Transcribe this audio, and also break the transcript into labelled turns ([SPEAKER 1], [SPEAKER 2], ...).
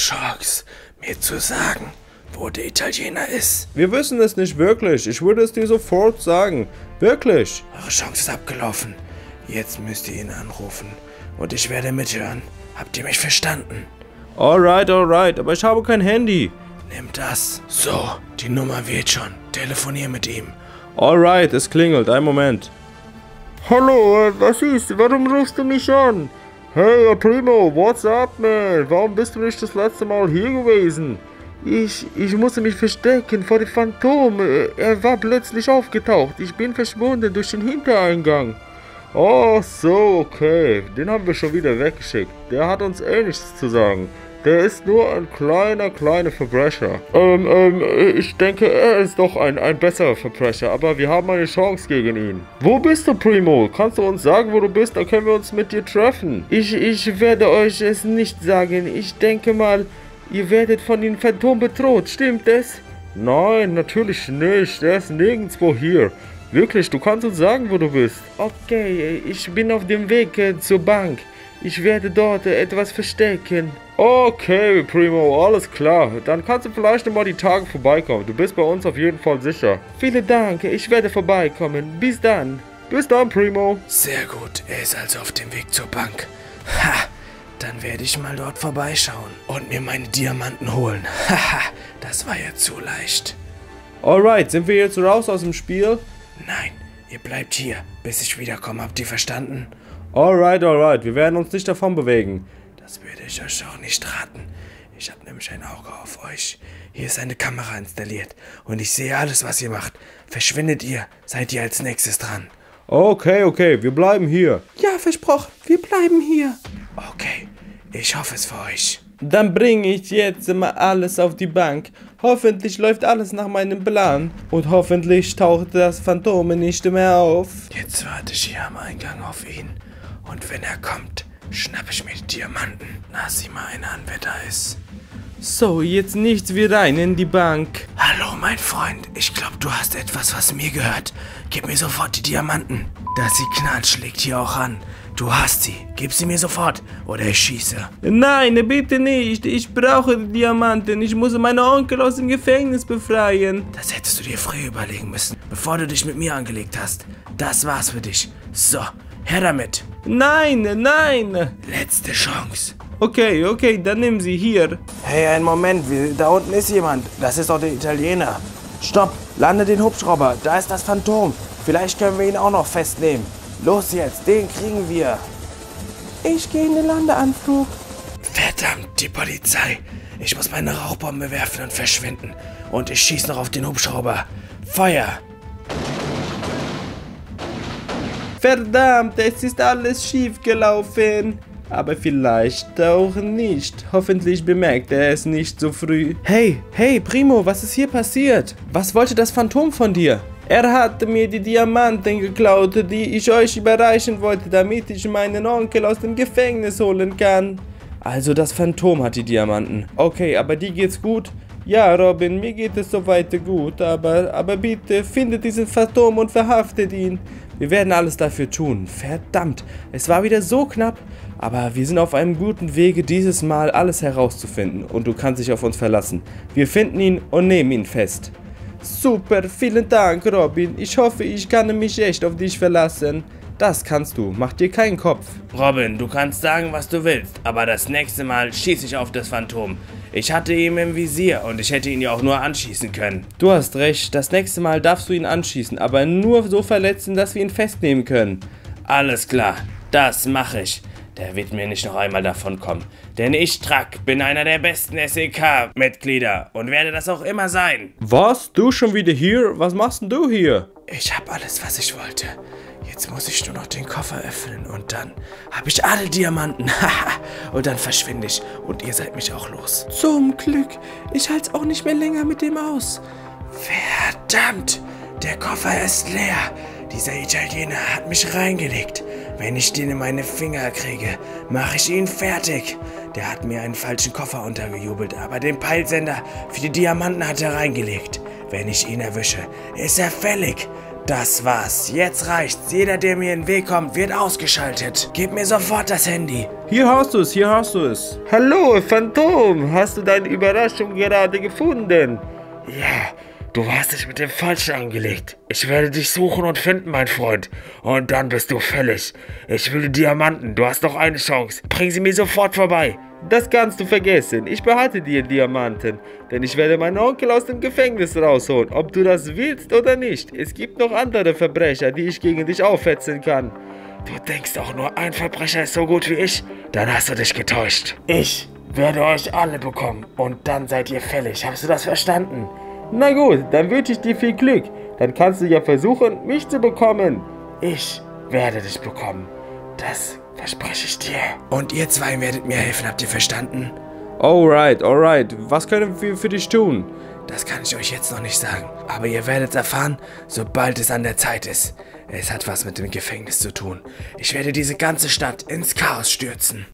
[SPEAKER 1] Chance, mir zu sagen, wo der Italiener ist.
[SPEAKER 2] Wir wissen es nicht wirklich. Ich würde es dir sofort sagen. Wirklich.
[SPEAKER 1] Eure Chance ist abgelaufen. Jetzt müsst ihr ihn anrufen. Und ich werde mithören. Habt ihr mich verstanden?
[SPEAKER 2] Alright, alright. Aber ich habe kein Handy.
[SPEAKER 1] Nimm das. So, die Nummer wird schon. Telefonier mit ihm.
[SPEAKER 2] Alright, es klingelt. Ein Moment. Hallo, äh, was ist? Warum rufst du mich an? Hey, Primo, what's up, man? Warum bist du nicht das letzte Mal hier gewesen? Ich, ich musste mich verstecken vor dem Phantom. Er war plötzlich aufgetaucht. Ich bin verschwunden durch den Hintereingang. Oh, so, okay. Den haben wir schon wieder weggeschickt. Der hat uns eh nichts zu sagen. Der ist nur ein kleiner, kleiner Verbrecher. Ähm, ähm, ich denke, er ist doch ein, ein besserer Verbrecher, aber wir haben eine Chance gegen ihn. Wo bist du, Primo? Kannst du uns sagen, wo du bist? Dann können wir uns mit dir treffen. Ich, ich werde euch es nicht sagen. Ich denke mal, Ihr werdet von dem Phantom bedroht, stimmt es? Nein, natürlich nicht. Er ist nirgendwo hier. Wirklich, du kannst uns sagen, wo du bist. Okay, ich bin auf dem Weg äh, zur Bank. Ich werde dort etwas verstecken. Okay, Primo, alles klar. Dann kannst du vielleicht mal die Tage vorbeikommen. Du bist bei uns auf jeden Fall sicher. Vielen Dank, ich werde vorbeikommen. Bis dann. Bis dann, Primo.
[SPEAKER 1] Sehr gut, er ist also auf dem Weg zur Bank. Ha! Dann werde ich mal dort vorbeischauen und mir meine Diamanten holen. Haha, das war ja zu leicht.
[SPEAKER 2] Alright, sind wir jetzt raus aus dem Spiel?
[SPEAKER 1] Nein, ihr bleibt hier, bis ich wiederkomme. Habt ihr verstanden?
[SPEAKER 2] Alright, alright, wir werden uns nicht davon bewegen.
[SPEAKER 1] Das würde ich euch auch nicht raten. Ich habe nämlich ein Auge auf euch. Hier ist eine Kamera installiert und ich sehe alles, was ihr macht. Verschwindet ihr, seid ihr als nächstes dran.
[SPEAKER 2] Okay, okay, wir bleiben hier.
[SPEAKER 1] Ja, versprochen, wir bleiben hier. Okay, ich hoffe es für euch.
[SPEAKER 2] Dann bringe ich jetzt mal alles auf die Bank. Hoffentlich läuft alles nach meinem Plan. Und hoffentlich taucht das Phantom nicht mehr auf.
[SPEAKER 1] Jetzt warte ich hier am Eingang auf ihn. Und wenn er kommt, schnappe ich mir die Diamanten. Na, sieh mal einer an, wer da ist.
[SPEAKER 2] So, jetzt nichts wie rein in die Bank.
[SPEAKER 1] Hallo, mein Freund. Ich glaube, du hast etwas, was mir gehört. Gib mir sofort die Diamanten. Das sie knallt, schlägt hier auch an. Du hast sie. Gib sie mir sofort oder ich schieße.
[SPEAKER 2] Nein, bitte nicht. Ich brauche die Diamanten. Ich muss meinen Onkel aus dem Gefängnis befreien.
[SPEAKER 1] Das hättest du dir früher überlegen müssen, bevor du dich mit mir angelegt hast. Das war's für dich. So, her damit.
[SPEAKER 2] Nein, nein.
[SPEAKER 1] Letzte Chance.
[SPEAKER 2] Okay, okay, dann nimm sie hier.
[SPEAKER 1] Hey, einen Moment. Da unten ist jemand. Das ist doch der Italiener. Stopp, lande den Hubschrauber. Da ist das Phantom. Vielleicht können wir ihn auch noch festnehmen. Los jetzt, den kriegen wir.
[SPEAKER 2] Ich gehe in den Landeanflug.
[SPEAKER 1] Verdammt, die Polizei. Ich muss meine Rauchbombe werfen und verschwinden. Und ich schieße noch auf den Hubschrauber. Feuer!
[SPEAKER 2] Verdammt, es ist alles schief gelaufen. Aber vielleicht auch nicht. Hoffentlich bemerkt er es nicht so früh. Hey, hey, Primo, was ist hier passiert? Was wollte das Phantom von dir? Er hat mir die Diamanten geklaut, die ich euch überreichen wollte, damit ich meinen Onkel aus dem Gefängnis holen kann. Also das Phantom hat die Diamanten. Okay, aber die geht's gut? Ja, Robin, mir geht es soweit gut, aber, aber bitte findet diesen Phantom und verhaftet ihn. Wir werden alles dafür tun. Verdammt, es war wieder so knapp. Aber wir sind auf einem guten Wege, dieses Mal alles herauszufinden. Und du kannst dich auf uns verlassen. Wir finden ihn und nehmen ihn fest. Super, vielen Dank, Robin. Ich hoffe, ich kann mich echt auf dich verlassen. Das kannst du, mach dir keinen Kopf.
[SPEAKER 1] Robin, du kannst sagen, was du willst, aber das nächste Mal schieße ich auf das Phantom. Ich hatte ihn im Visier und ich hätte ihn ja auch nur anschießen können.
[SPEAKER 2] Du hast recht, das nächste Mal darfst du ihn anschießen, aber nur so verletzen, dass wir ihn festnehmen können.
[SPEAKER 1] Alles klar, das mache ich. Der wird mir nicht noch einmal davon kommen. Denn ich, Track, bin einer der besten SEK-Mitglieder und werde das auch immer sein.
[SPEAKER 2] Was? Du schon wieder hier? Was machst denn du hier?
[SPEAKER 1] Ich habe alles, was ich wollte. Jetzt muss ich nur noch den Koffer öffnen und dann habe ich alle Diamanten. und dann verschwinde ich und ihr seid mich auch los.
[SPEAKER 2] Zum Glück. Ich halte es auch nicht mehr länger mit dem aus.
[SPEAKER 1] Verdammt, der Koffer ist leer. Dieser Italiener hat mich reingelegt. Wenn ich den in meine Finger kriege, mache ich ihn fertig. Der hat mir einen falschen Koffer untergejubelt, aber den Peilsender für die Diamanten hat er reingelegt. Wenn ich ihn erwische, ist er fällig. Das war's. Jetzt reicht's. Jeder, der mir in den Weg kommt, wird ausgeschaltet. Gib mir sofort das Handy.
[SPEAKER 2] Hier hast du es, hier hast du es. Hallo, Phantom. Hast du deine Überraschung gerade gefunden?
[SPEAKER 1] Ja, du hast dich mit dem Falschen angelegt. Ich werde dich suchen und finden, mein Freund. Und dann bist du fällig. Ich will die Diamanten. Du hast noch eine Chance. Bring sie mir sofort vorbei.
[SPEAKER 2] Das kannst du vergessen. Ich behalte dir Diamanten, denn ich werde meinen Onkel aus dem Gefängnis rausholen, ob du das willst oder nicht. Es gibt noch andere Verbrecher, die ich gegen dich aufhetzen kann.
[SPEAKER 1] Du denkst auch nur, ein Verbrecher ist so gut wie ich? Dann hast du dich getäuscht. Ich werde euch alle bekommen und dann seid ihr fällig. Hast du das verstanden?
[SPEAKER 2] Na gut, dann wünsche ich dir viel Glück. Dann kannst du ja versuchen, mich zu bekommen.
[SPEAKER 1] Ich werde dich bekommen. Das verspreche ich dir. Und ihr zwei werdet mir helfen, habt ihr verstanden?
[SPEAKER 2] Alright, alright. Was können wir für dich tun?
[SPEAKER 1] Das kann ich euch jetzt noch nicht sagen. Aber ihr werdet erfahren, sobald es an der Zeit ist. Es hat was mit dem Gefängnis zu tun. Ich werde diese ganze Stadt ins Chaos stürzen.